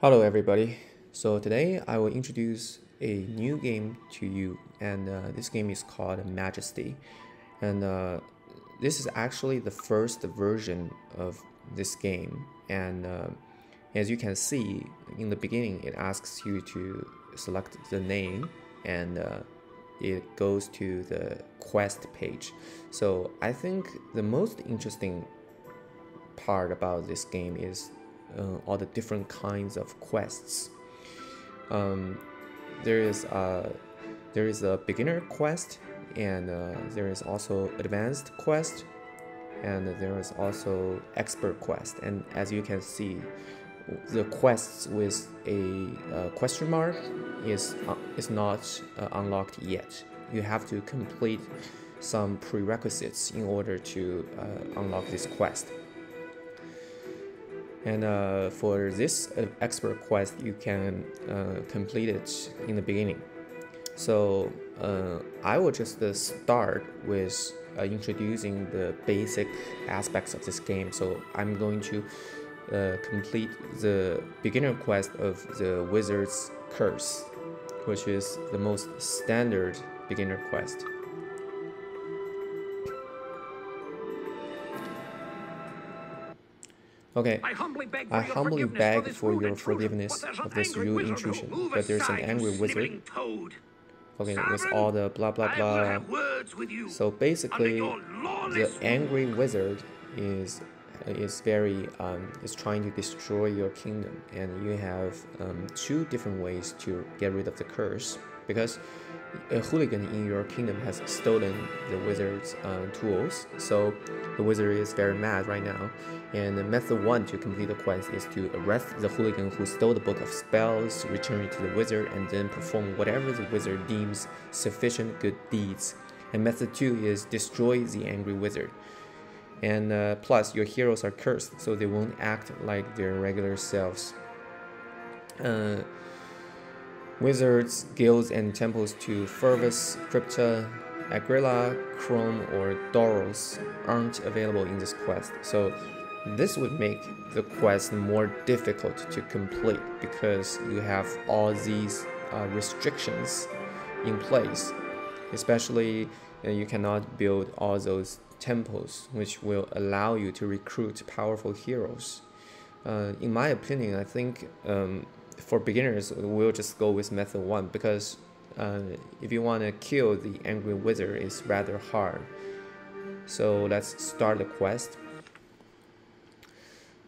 Hello, everybody. So today I will introduce a new game to you, and uh, this game is called Majesty, and uh, this is actually the first version of this game. And uh, as you can see in the beginning, it asks you to select the name, and uh, it goes to the quest page. So I think the most interesting part about this game is uh, all the different kinds of quests. Um, there is a there is a beginner quest, and uh, there is also advanced quest, and there is also expert quest. And as you can see, the quests with a uh, question mark is uh, is not uh, unlocked yet. You have to complete some prerequisites in order to uh, unlock this quest. And uh, for this uh, expert quest, you can uh, complete it in the beginning. So uh, I will just uh, start with uh, introducing the basic aspects of this game. So I'm going to complete the beginner quest of the Wizard's Curse, which is the most standard beginner quest. Okay, I humbly beg for, humbly your, beg for, for your forgiveness of this rude intrusion, but there's an angry wizard. Okay, with all the blah blah blah. So basically, the angry wizard is is very um, is trying to destroy your kingdom, and you have um, two different ways to get rid of the curse because a hooligan in your kingdom has stolen the wizard's uh, tools. So the wizard is very mad right now. And method one to complete the quest is to arrest the hooligan who stole the book of spells, return it to the wizard, and then perform whatever the wizard deems sufficient good deeds. And method two is destroy the angry wizard. And uh, plus, your heroes are cursed, so they won't act like their regular selves. Uh, wizards, guilds, and temples to Fervus, Krypta, Agrela, Krolm, or Dauros aren't available in this quest. So this would make the quest more difficult to complete because you have all these uh, restrictions in place. Especially, uh, you cannot build all those temples, which will allow you to recruit powerful heroes. Uh, in my opinion, I think um, for beginners, we'll just go with method one because uh, if you want to kill the angry wizard, it's rather hard. So let's start the quest.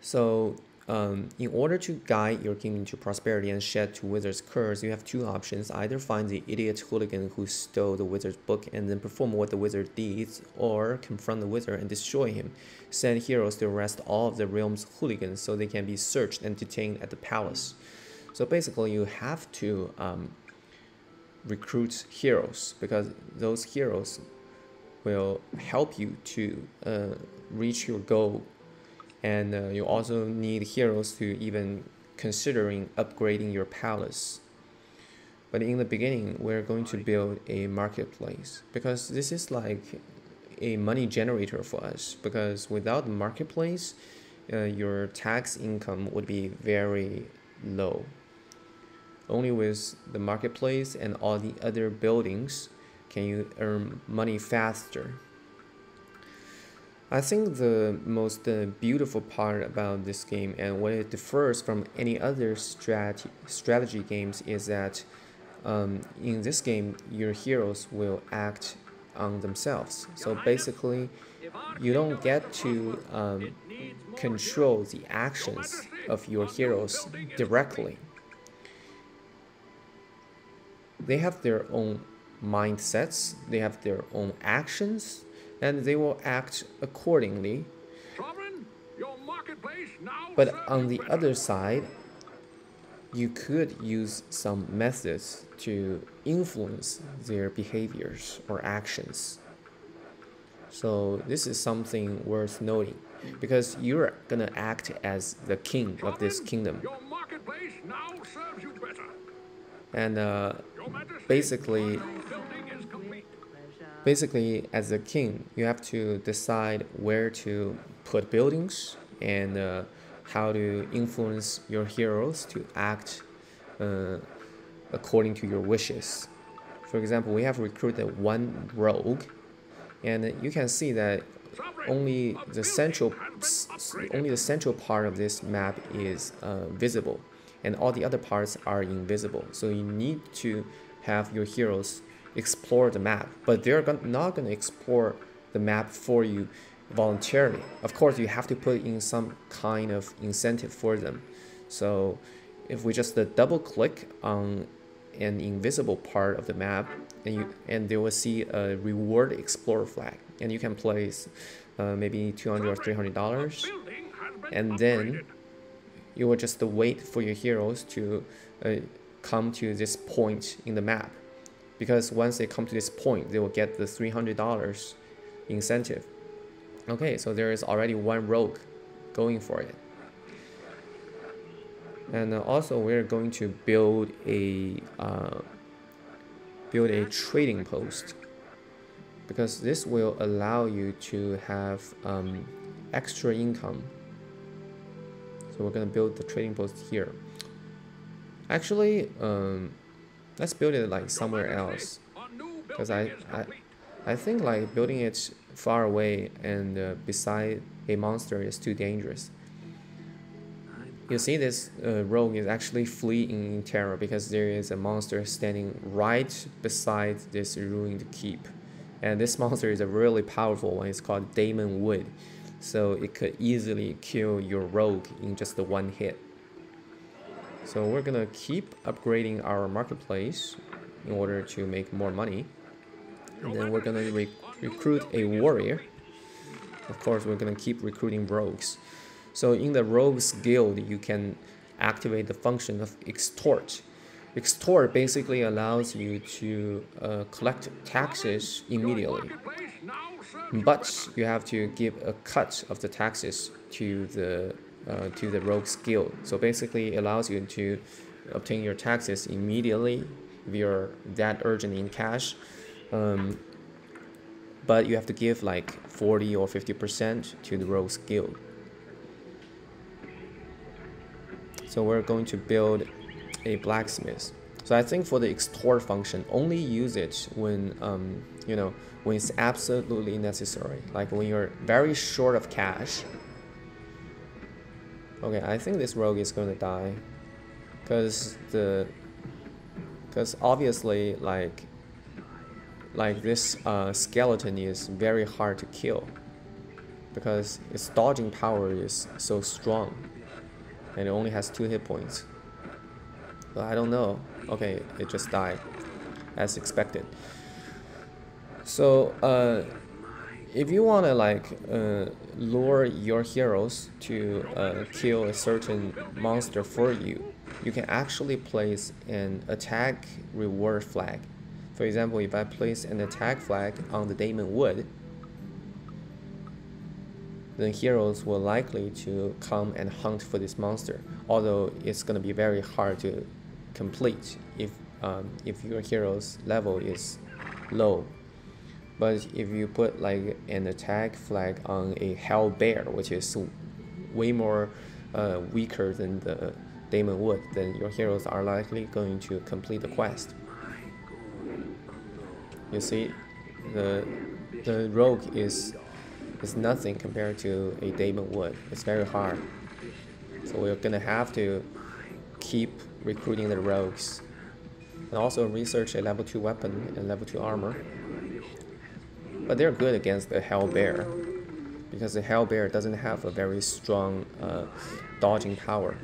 So um, in order to guide your kingdom to prosperity and shed two wizard's curse, you have two options. Either find the idiot hooligan who stole the wizard's book and then perform what the wizard did, or confront the wizard and destroy him. Send heroes to arrest all of the realm's hooligans so they can be searched and detained at the palace. So basically, you have to um, recruit heroes because those heroes will help you to uh, reach your goal. And uh, you also need heroes to even considering upgrading your palace. But in the beginning, we're going to build a marketplace because this is like a money generator for us. Because without the marketplace, uh, your tax income would be very low. Only with the marketplace and all the other buildings can you earn money faster. I think the most uh, beautiful part about this game and what it differs from any other strat strategy games is that um, in this game, your heroes will act on themselves. So basically, you don't get to um, control the actions of your heroes directly they have their own mindsets, they have their own actions, and they will act accordingly. But on the other side, you could use some methods to influence their behaviors or actions. So this is something worth noting because you're gonna act as the king of this kingdom. And uh, basically, basically, as a king, you have to decide where to put buildings and uh, how to influence your heroes to act uh, according to your wishes. For example, we have recruited one rogue, and you can see that only the central only the central part of this map is uh, visible and all the other parts are invisible so you need to have your heroes explore the map but they're not going to explore the map for you voluntarily. Of course you have to put in some kind of incentive for them. So if we just double click on an invisible part of the map and you and they will see a reward explorer flag and you can place uh, maybe 200 or 300 dollars. And then you will just wait for your heroes to uh, come to this point in the map because once they come to this point they will get the 300 dollars incentive. Okay so there is already one rogue going for it. And uh, also we're going to build a uh, build a trading post. Because this will allow you to have um, extra income. So we're gonna build the trading post here. Actually um, let's build it like somewhere else because I, I I think like building it far away and uh, beside a monster is too dangerous you see this uh, rogue is actually fleeing in terror because there is a monster standing right beside this ruined keep and this monster is a really powerful one. It's called Daemon Wood. So it could easily kill your rogue in just the one hit. So we're gonna keep upgrading our marketplace in order to make more money. And then we're gonna re recruit a warrior. Of course, we're gonna keep recruiting rogues. So in the rogues guild, you can activate the function of extort Extort basically allows you to uh, collect taxes immediately, but you have to give a cut of the taxes to the uh, to the rogue's guild. So basically, it allows you to obtain your taxes immediately if you're that urgent in cash. Um, but you have to give like 40 or 50% to the rogue's guild. So we're going to build a blacksmith. So I think for the extort function, only use it when um, you know when it's absolutely necessary, like when you're very short of cash. Okay, I think this rogue is going to die, because the because obviously like like this uh, skeleton is very hard to kill because its dodging power is so strong and it only has two hit points. But I don't know. Okay, it just died as expected. So uh, if you want to like uh, lure your heroes to uh, kill a certain monster for you, you can actually place an attack reward flag. For example, if I place an attack flag on the Daemon Wood, then heroes will likely to come and hunt for this monster, although it's going to be very hard to complete if um, if your hero's level is low. But if you put like an attack flag on a Hell Bear, which is way more uh, weaker than the Daemon Wood, then your heroes are likely going to complete the quest. You see, the the rogue is is nothing compared to a Daemon Wood. It's very hard. So we're gonna have to keep recruiting the rogues, and also research a level 2 weapon and level 2 armor. But they're good against the Hell Bear, because the Hell Bear doesn't have a very strong uh, dodging power.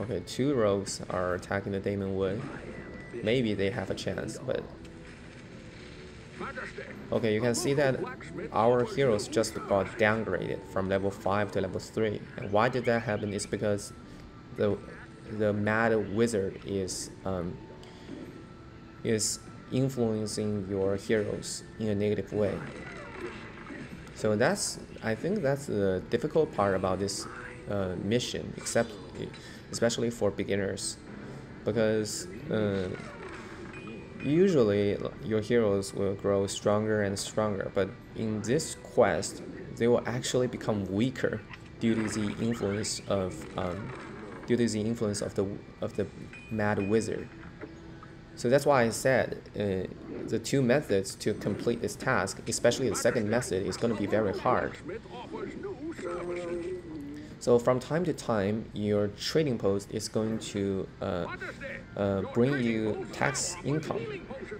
Okay, two rogues are attacking the Daemon Wood. Maybe they have a chance, but... Okay, you can see that our heroes just got downgraded from level 5 to level 3. And why did that happen is because the the mad wizard is um, is influencing your heroes in a negative way. So that's I think that's the difficult part about this uh, mission, except especially for beginners, because uh, usually your heroes will grow stronger and stronger, but in this quest they will actually become weaker due to the influence of um, due to the influence of the of the mad wizard. So that's why I said uh, the two methods to complete this task, especially the second method, is going to be very hard. So from time to time, your trading post is going to uh, uh, bring you tax income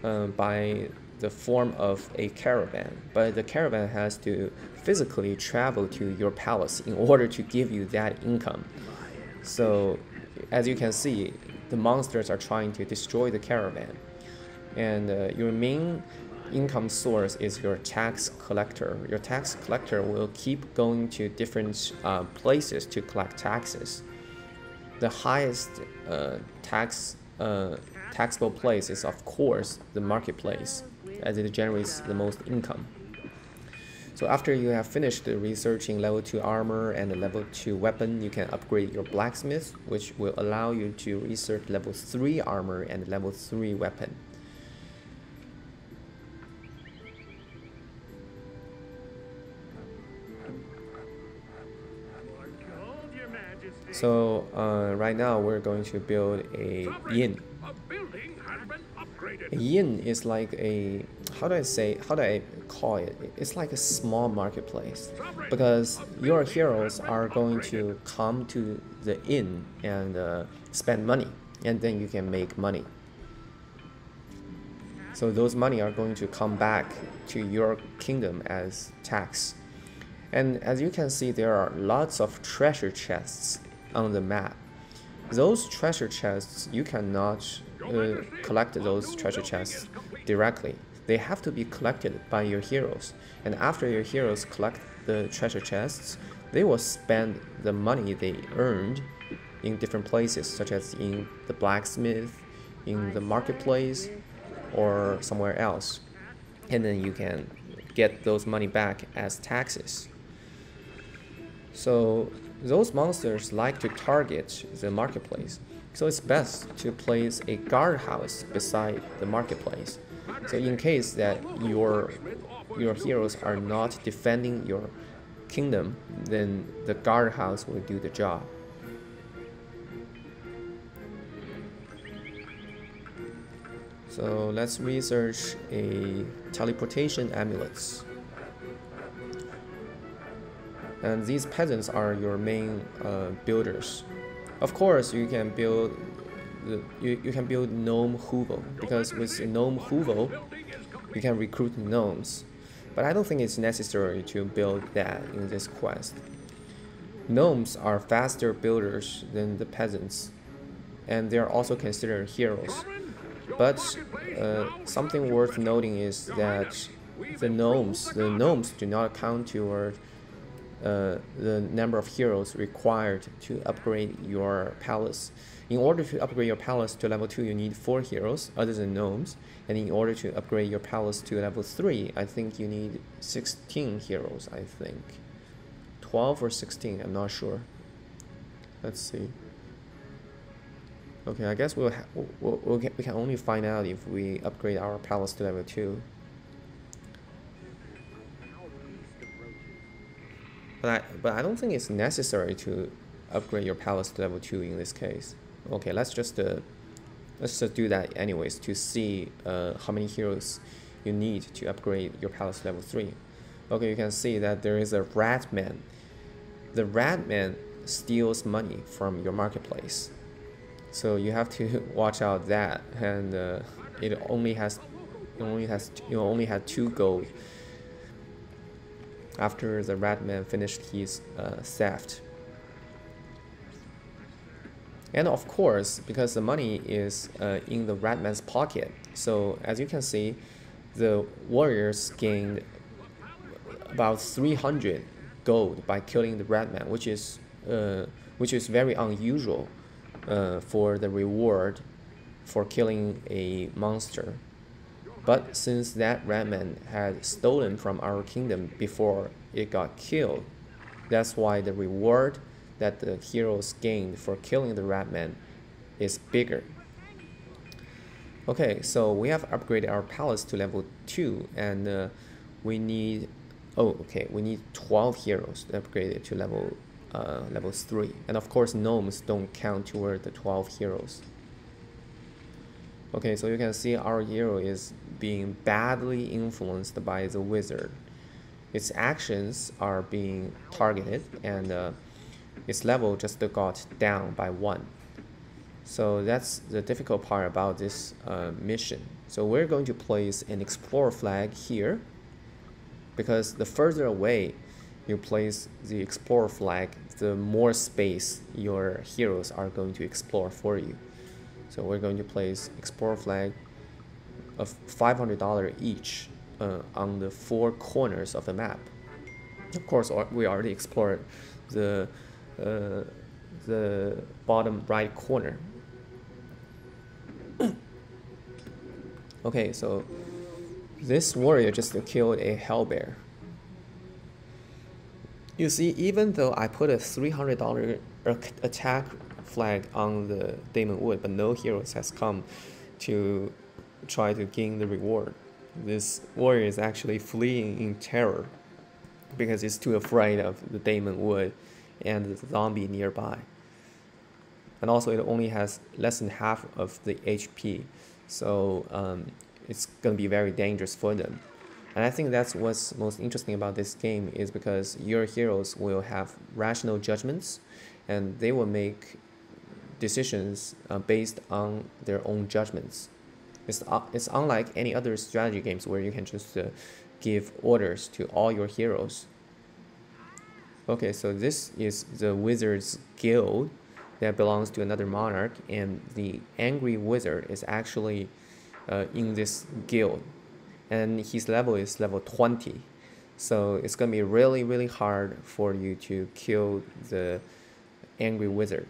uh, by the form of a caravan, but the caravan has to physically travel to your palace in order to give you that income. So as you can see, the monsters are trying to destroy the caravan. And uh, your main income source is your tax collector. Your tax collector will keep going to different uh, places to collect taxes. The highest uh, tax uh, taxable place is of course the marketplace as it generates the most income. So after you have finished researching level 2 armor and level 2 weapon, you can upgrade your blacksmith, which will allow you to research level 3 armor and level 3 weapon. So uh, right now we're going to build a inn. A inn is like a how do I say how do I call it? It's like a small marketplace because your heroes are going to come to the inn and uh, spend money, and then you can make money. So those money are going to come back to your kingdom as tax. And as you can see, there are lots of treasure chests on the map. Those treasure chests, you cannot uh, collect those treasure chests directly. They have to be collected by your heroes. And after your heroes collect the treasure chests, they will spend the money they earned in different places, such as in the blacksmith, in the marketplace, or somewhere else. And then you can get those money back as taxes. So those monsters like to target the marketplace, so it's best to place a guardhouse beside the marketplace. So in case that your your heroes are not defending your kingdom, then the guardhouse will do the job. So let's research a teleportation amulets. And these peasants are your main uh, builders. Of course, you can build you, you can build gnome hovel because with gnome hovel, you can recruit gnomes. But I don't think it's necessary to build that in this quest. Gnomes are faster builders than the peasants, and they are also considered heroes. But uh, something worth noting is that the gnomes, the gnomes do not count toward uh, the number of heroes required to upgrade your palace. In order to upgrade your palace to level 2, you need 4 heroes other than gnomes. And in order to upgrade your palace to level 3, I think you need 16 heroes, I think. 12 or 16, I'm not sure. Let's see. Okay, I guess we'll, we'll, we'll get, we can only find out if we upgrade our palace to level 2. But I, but I don't think it's necessary to upgrade your palace to level 2 in this case. Okay, let's just uh, let's just do that anyways to see uh, how many heroes you need to upgrade your palace level 3. Okay, you can see that there is a rat man. The rat man steals money from your marketplace. So you have to watch out that and uh, it only has only has you only had two gold after the rat man finished his uh, theft. And of course, because the money is uh, in the rat man's pocket, so as you can see, the warriors gained about 300 gold by killing the rat man, which is uh, which is very unusual uh, for the reward for killing a monster. But since that Ratman had stolen from our kingdom before it got killed, that's why the reward that the heroes gained for killing the Ratman is bigger. Okay, so we have upgraded our palace to level 2 and uh, we need, oh okay, we need 12 heroes to upgrade it to level uh, levels 3. And of course, gnomes don't count toward the 12 heroes. Okay, so you can see our hero is being badly influenced by the wizard. Its actions are being targeted and uh, its level just got down by 1. So that's the difficult part about this uh, mission. So we're going to place an explorer flag here because the further away you place the explorer flag, the more space your heroes are going to explore for you. So we're going to place explorer flag of $500 each uh, on the four corners of the map. Of course, we already explored the uh, the bottom right corner. okay, so this warrior just killed a hellbear. You see, even though I put a $300 attack flag on the Daemon Wood, but no heroes has come to try to gain the reward. This warrior is actually fleeing in terror because he's too afraid of the Daemon Wood and the zombie nearby. And also it only has less than half of the HP, so um, it's going to be very dangerous for them. And I think that's what's most interesting about this game is because your heroes will have rational judgments and they will make decisions uh, based on their own judgments. It's, uh, it's unlike any other strategy games where you can just uh, give orders to all your heroes. Okay, so this is the Wizards Guild that belongs to another monarch, and the Angry Wizard is actually uh, in this guild. And his level is level 20 so it's gonna be really really hard for you to kill the angry wizard.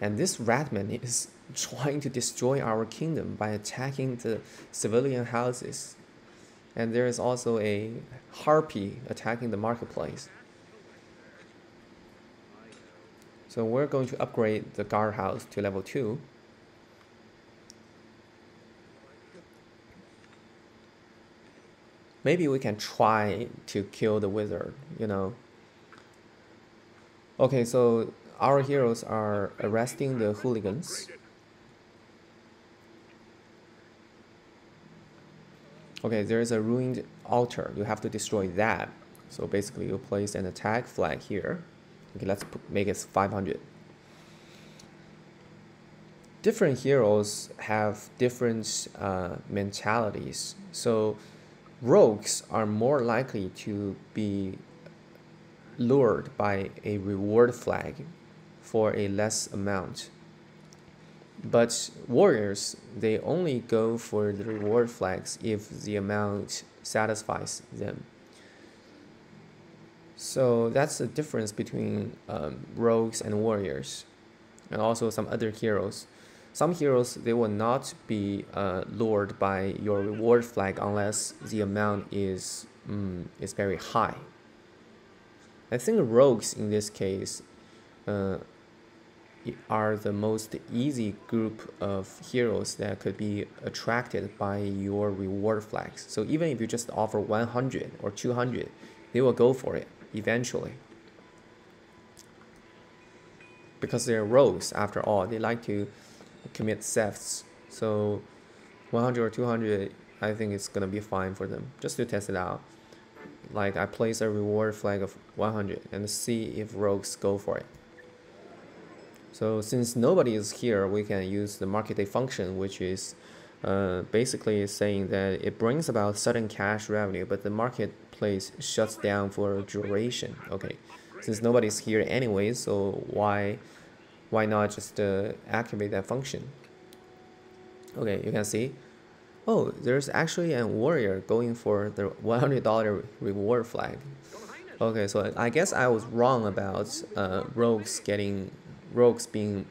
And this ratman is trying to destroy our kingdom by attacking the civilian houses and there is also a harpy attacking the marketplace so we're going to upgrade the guardhouse to level 2 maybe we can try to kill the wizard, you know. Okay, so our heroes are arresting the hooligans. Okay, there is a ruined altar. You have to destroy that. So basically, you place an attack flag here. Okay, let's make it 500. Different heroes have different uh, mentalities. So rogues are more likely to be lured by a reward flag for a less amount. But warriors, they only go for the reward flags if the amount satisfies them. So that's the difference between um, rogues and warriors, and also some other heroes. Some heroes, they will not be uh, lured by your reward flag unless the amount is, mm, is very high. I think rogues in this case uh, are the most easy group of heroes that could be attracted by your reward flags. So even if you just offer 100 or 200, they will go for it eventually. Because they're rogues after all, they like to commit thefts. So 100 or 200, I think it's gonna be fine for them just to test it out. Like I place a reward flag of 100 and see if rogues go for it. So since nobody is here, we can use the market day function, which is uh, basically saying that it brings about certain cash revenue, but the marketplace shuts down for a duration. Okay, since nobody's here anyway, so why why not just uh, activate that function? Okay, you can see, oh, there's actually a warrior going for the $100 reward flag. Okay, so I guess I was wrong about uh, rogues getting, rogues being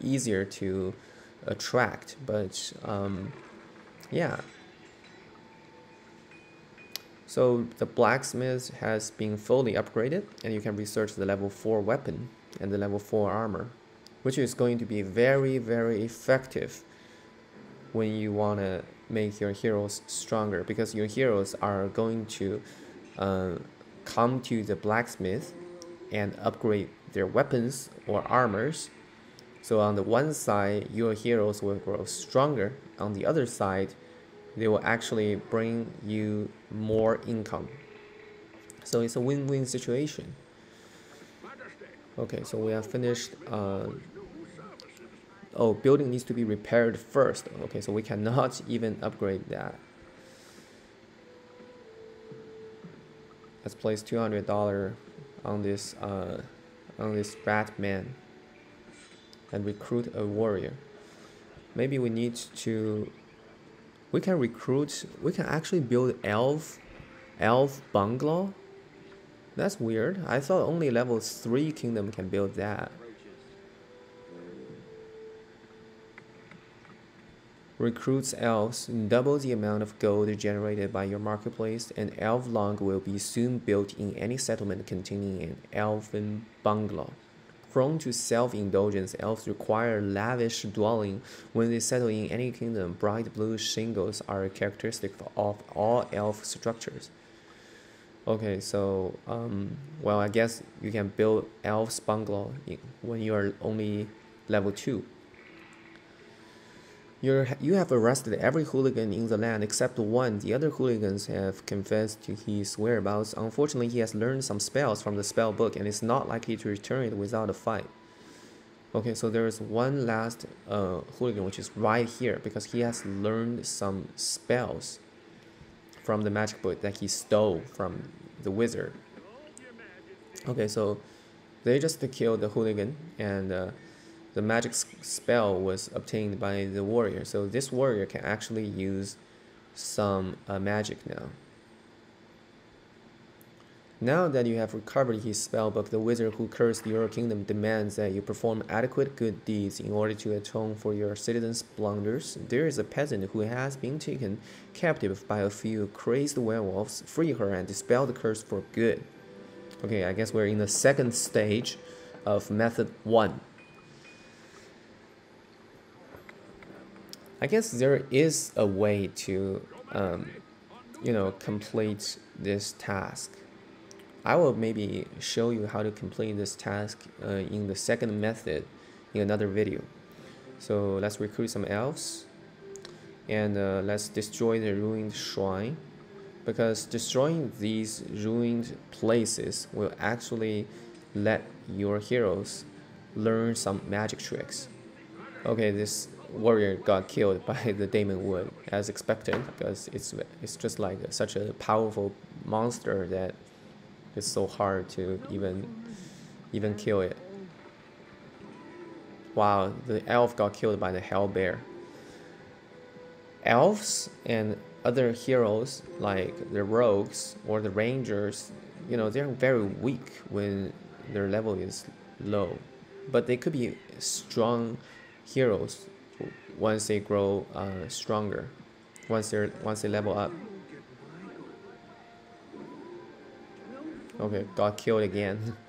easier to attract, but um, yeah. So the blacksmith has been fully upgraded and you can research the level 4 weapon and the level 4 armor which is going to be very, very effective when you want to make your heroes stronger because your heroes are going to uh, come to the blacksmith and upgrade their weapons or armors. So on the one side, your heroes will grow stronger. On the other side, they will actually bring you more income. So it's a win-win situation. Okay, so we have finished. Uh, oh, building needs to be repaired first. Okay, so we cannot even upgrade that. Let's place two hundred dollar on this uh, on this rat man and recruit a warrior. Maybe we need to. We can recruit. We can actually build elf, elf bungalow. That's weird. I thought only level three kingdom can build that. Recruits elves, double the amount of gold generated by your marketplace, and elf lounge will be soon built in any settlement containing an elfin bungalow. Prone to self-indulgence, elves require lavish dwelling when they settle in any kingdom. Bright blue shingles are characteristic of all elf structures. Okay, so um, well, I guess you can build elf's bungalow when you are only level two. You're, you have arrested every hooligan in the land except one. The other hooligans have confessed to his whereabouts. Unfortunately, he has learned some spells from the spell book and is not likely to return it without a fight. Okay, so there is one last uh, hooligan which is right here because he has learned some spells from the magic book that he stole from the wizard. Okay, so they just killed the hooligan and uh, the magic spell was obtained by the warrior. So this warrior can actually use some uh, magic now. Now that you have recovered his spellbook, the wizard who cursed your kingdom demands that you perform adequate good deeds in order to atone for your citizens' blunders. There is a peasant who has been taken captive by a few crazed werewolves. Free her and dispel the curse for good. Okay, I guess we're in the second stage of method 1. I guess there is a way to, um, you know, complete this task. I will maybe show you how to complete this task uh, in the second method in another video. So let's recruit some elves and uh, let's destroy the ruined shrine because destroying these ruined places will actually let your heroes learn some magic tricks. Okay, this warrior got killed by the Demon Wood as expected because it's it's just like such a powerful monster that it's so hard to even even kill it. Wow, the elf got killed by the hell bear. Elves and other heroes like the rogues or the rangers, you know, they're very weak when their level is low, but they could be strong heroes once they grow uh, stronger, once they're once they level up. Okay, got killed again.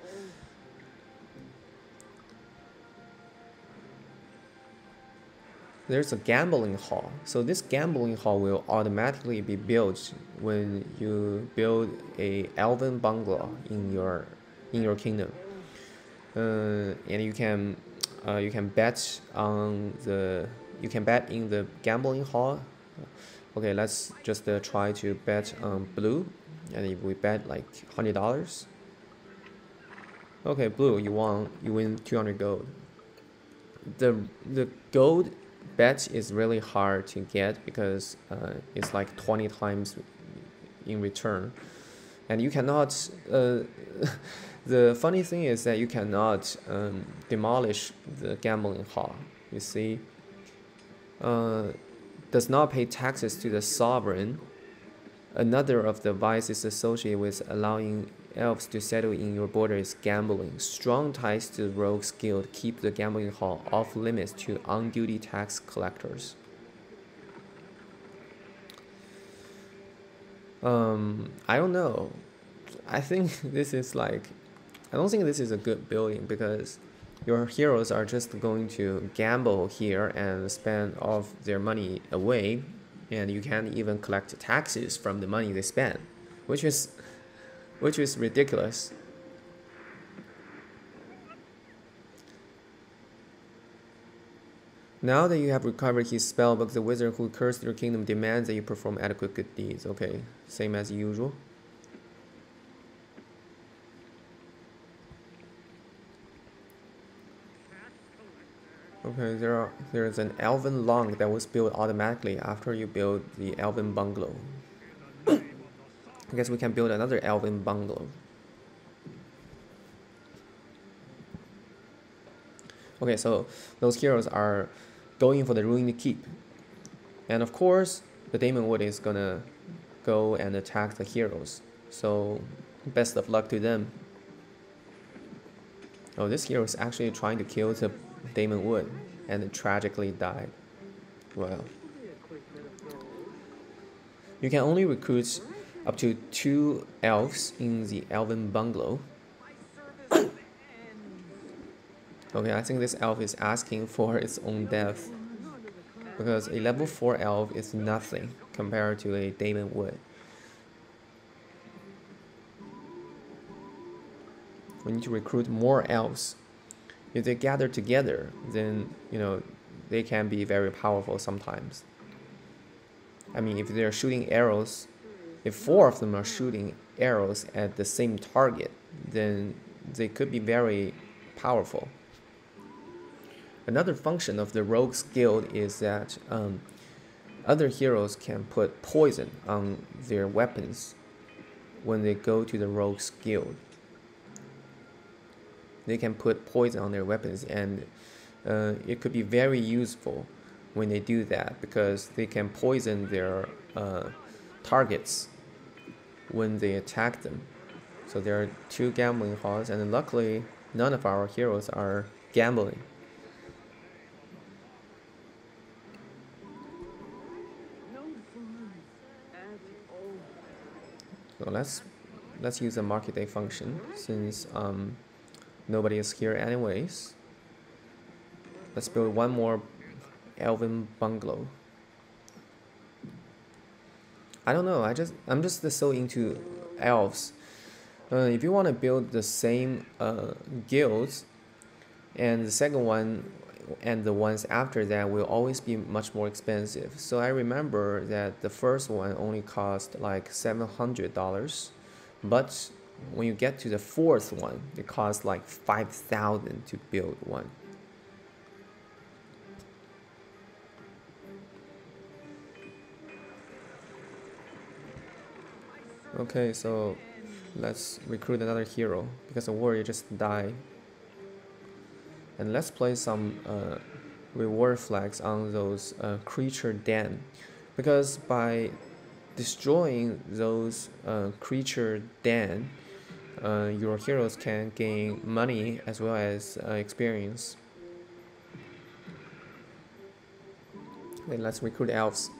There's a gambling hall. So this gambling hall will automatically be built when you build a elven bungalow in your in your kingdom. Uh, and you can uh, you can bet on the you can bet in the gambling hall. Okay let's just uh, try to bet on blue. And if we bet like hundred dollars. Okay blue you won you win 200 gold. The the gold bet is really hard to get because uh, it's like 20 times in return. And you cannot uh, the funny thing is that you cannot um, demolish the gambling hall you see uh, does not pay taxes to the sovereign. Another of the vices associated with allowing elves to settle in your border is gambling. Strong ties to the Rogues Guild keep the gambling hall off limits to on-duty tax collectors. Um, I don't know. I think this is like, I don't think this is a good building because your heroes are just going to gamble here and spend all their money away and you can't even collect taxes from the money they spend which is which is ridiculous Now that you have recovered his spellbook, the wizard who cursed your kingdom demands that you perform adequate good deeds. Okay, same as usual. Okay, there are there is an elven lounge that was built automatically after you build the elven bungalow. I guess we can build another elven bungalow. Okay, so those heroes are going for the ruined keep. And of course, the Demon Wood is gonna go and attack the heroes. So best of luck to them. Oh, this hero is actually trying to kill the Demon Wood and tragically died. Well, you can only recruit up to two elves in the Elven Bungalow. okay, I think this elf is asking for its own death. Because a level 4 elf is nothing compared to a Damon Wood. We need to recruit more elves if they gather together, then you know they can be very powerful sometimes. I mean, if they're shooting arrows, if four of them are shooting arrows at the same target, then they could be very powerful. Another function of the Rogue's Guild is that um, other heroes can put poison on their weapons when they go to the Rogue's Guild they can put poison on their weapons and uh, it could be very useful when they do that because they can poison their uh, targets when they attack them. So there are two gambling halls and luckily none of our heroes are gambling. So let's let's use the market day function since um, Nobody is here anyways. Let's build one more elven bungalow. I don't know. I just I'm just so into elves. Uh, if you want to build the same uh, guilds, and the second one and the ones after that will always be much more expensive. So I remember that the first one only cost like seven hundred dollars, but when you get to the fourth one, it costs like 5,000 to build one. Okay, so let's recruit another hero because the warrior just died. And let's place some uh, reward flags on those uh, creature den because by destroying those uh, creature den, uh, your heroes can gain money as well as uh, experience. Okay, let's recruit elves.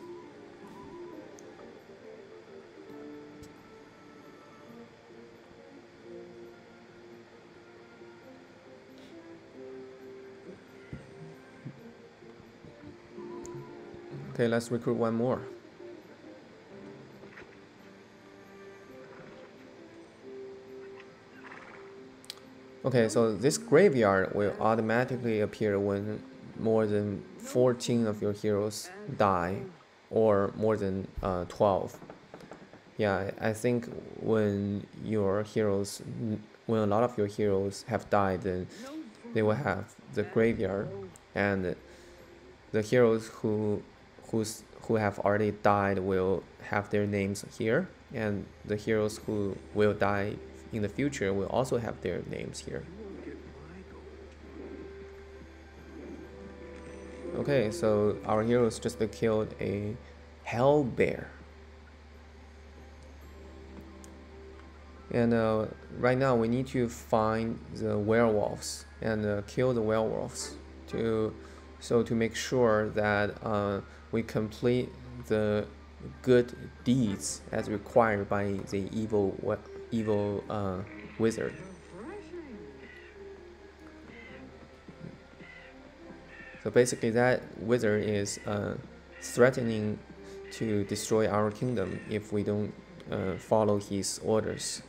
Okay, let's recruit one more. Okay, so this graveyard will automatically appear when more than 14 of your heroes die or more than uh, 12. Yeah, I think when your heroes, when a lot of your heroes have died, then they will have the graveyard and the heroes who who's who have already died will have their names here and the heroes who will die in the future will also have their names here. Okay, so our heroes just killed a hell bear. And uh, right now we need to find the werewolves and uh, kill the werewolves to so to make sure that uh, we complete the good deeds as required by the evil evil uh, wizard. So basically that wizard is uh, threatening to destroy our kingdom if we don't uh, follow his orders.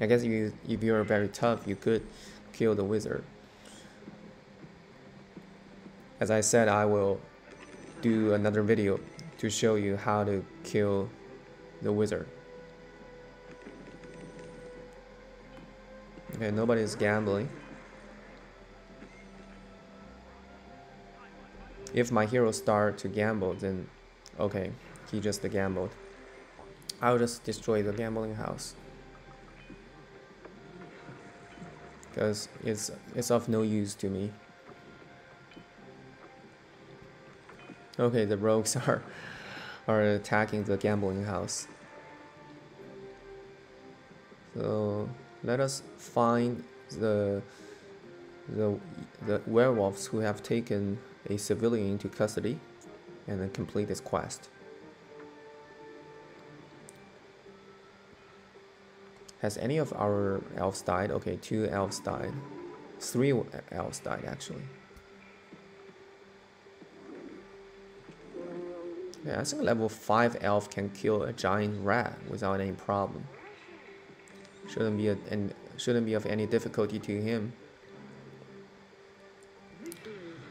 I guess you, if you're very tough, you could kill the wizard. as I said, I will do another video to show you how to kill the wizard. Okay, nobody's gambling. If my hero start to gamble, then okay, he just gambled. I'll just destroy the gambling house. Because it's, it's of no use to me. Okay, the rogues are, are attacking the gambling house. So let us find the the the werewolves who have taken a civilian into custody and then complete this quest. Has any of our elves died? Okay, two elves died. Three elves died actually. Yeah, I think level 5 elf can kill a giant rat without any problem. Shouldn't be a, and shouldn't be of any difficulty to him.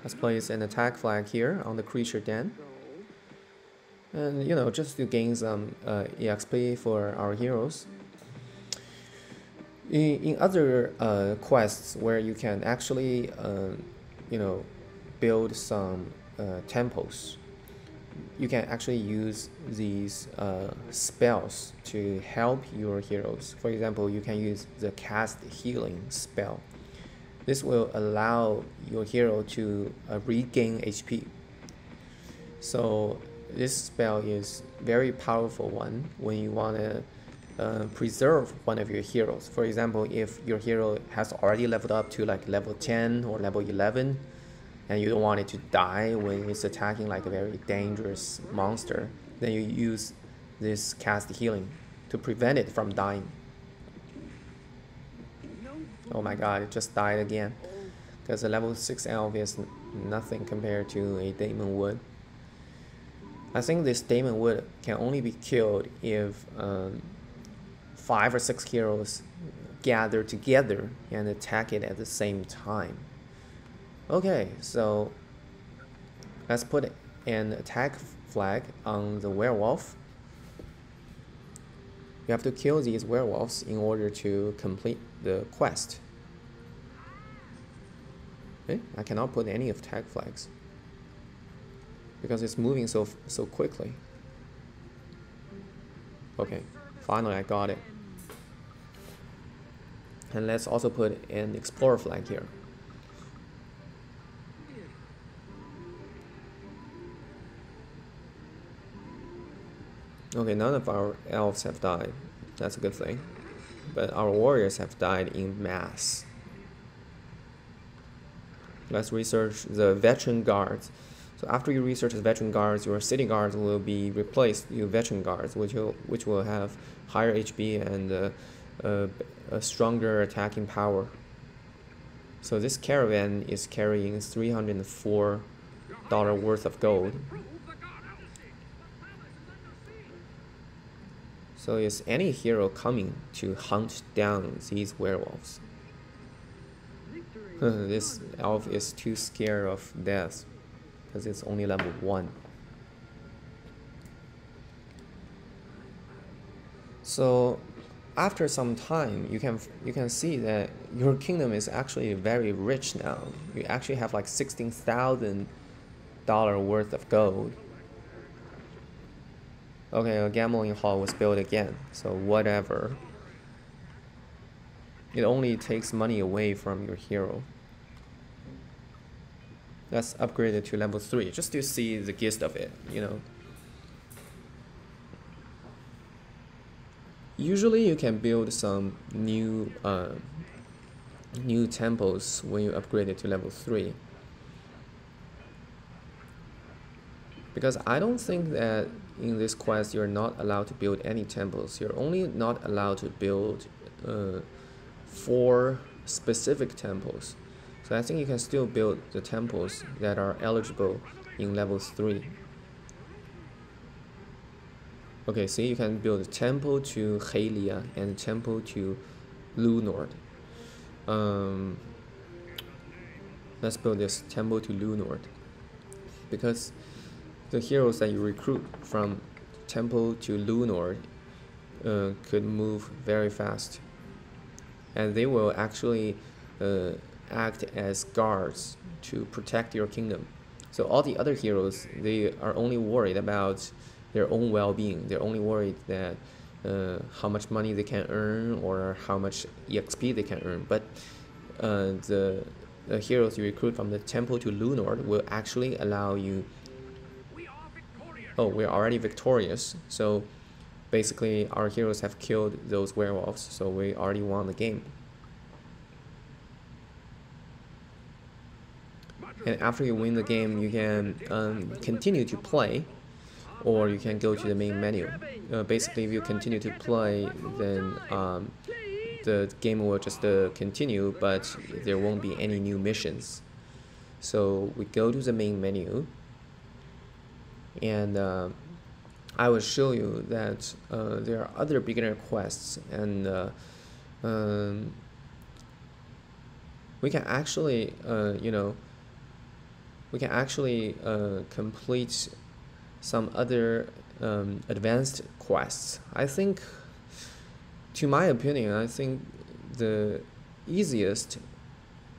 Let's place an attack flag here on the creature den. And you know, just to gain some uh, EXP for our heroes. In, in other uh, quests where you can actually, uh, you know, build some uh, temples you can actually use these uh, spells to help your heroes. For example, you can use the cast healing spell. This will allow your hero to uh, regain HP. So this spell is very powerful one when you want to uh, preserve one of your heroes. For example, if your hero has already leveled up to like level 10 or level 11, and you don't want it to die when it's attacking like a very dangerous monster, then you use this cast healing to prevent it from dying. Oh my god, it just died again. Because a level 6 elf is nothing compared to a Demon Wood. I think this Demon Wood can only be killed if um, 5 or 6 heroes gather together and attack it at the same time. Okay, so let's put an attack flag on the werewolf. You have to kill these werewolves in order to complete the quest. Okay, I cannot put any attack flags because it's moving so so quickly. Okay, finally I got it. And let's also put an explorer flag here. Okay, none of our elves have died. That's a good thing. But our warriors have died in mass. Let's research the veteran guards. So after you research the veteran guards, your city guards will be replaced with veteran guards, which will, which will have higher HP and uh, uh, a stronger attacking power. So this caravan is carrying $304 worth of gold. So is any hero coming to hunt down these werewolves? this elf is too scared of death because it's only level 1. So after some time you can you can see that your kingdom is actually very rich now. You actually have like sixteen thousand dollar worth of gold Okay, a gambling hall was built again, so whatever. It only takes money away from your hero. Let's upgrade it to level 3, just to see the gist of it, you know. Usually you can build some new uh, new temples when you upgrade it to level 3. Because I don't think that in this quest you're not allowed to build any temples. You're only not allowed to build uh, four specific temples. So I think you can still build the temples that are eligible in level 3 okay so you can build a temple to Helia and a temple to Lunord um, let's build this temple to Lunord because the heroes that you recruit from Temple to Lunar uh, could move very fast and they will actually uh, act as guards to protect your kingdom. So all the other heroes, they are only worried about their own well-being. They're only worried that uh, how much money they can earn or how much EXP they can earn. But uh, the, the heroes you recruit from the temple to Lunord will actually allow you. Oh, we're already victorious. So basically, our heroes have killed those werewolves. So we already won the game. and after you win the game you can um, continue to play or you can go to the main menu uh, basically if you continue to play then um, the game will just uh, continue but there won't be any new missions so we go to the main menu and uh, I will show you that uh, there are other beginner quests and uh, um, we can actually uh, you know we can actually uh, complete some other um, advanced quests. I think, to my opinion, I think the easiest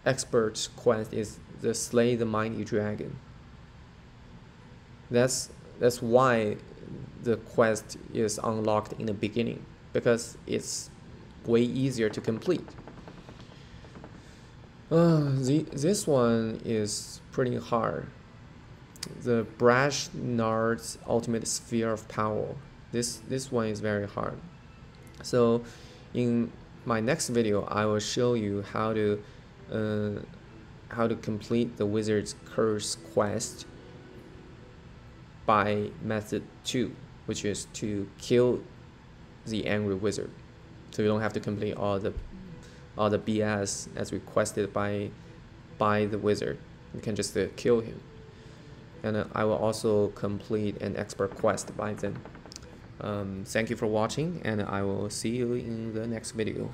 expert quest is the slay the mighty dragon. That's that's why the quest is unlocked in the beginning because it's way easier to complete. Uh, the, this one is pretty hard. The Brash Nard's Ultimate Sphere of Power. This, this one is very hard. So in my next video, I will show you how to uh, how to complete the Wizard's Curse quest by method 2, which is to kill the Angry Wizard. So you don't have to complete all the all the BS as requested by by the wizard. You can just uh, kill him. And uh, I will also complete an expert quest by then. Um, thank you for watching and I will see you in the next video.